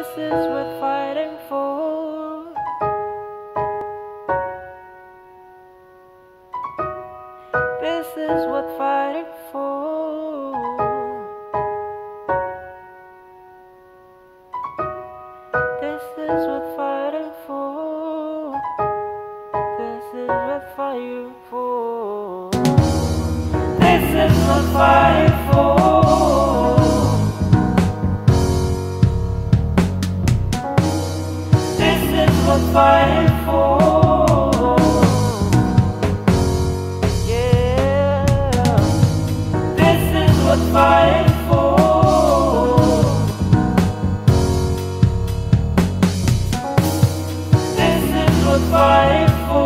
This is worth fighting for. This is worth fighting for. This is worth fighting for. This is worth fighting for. This is worth fighting for. worth fighting for. Yeah, this is what fighting for. This is what fighting for.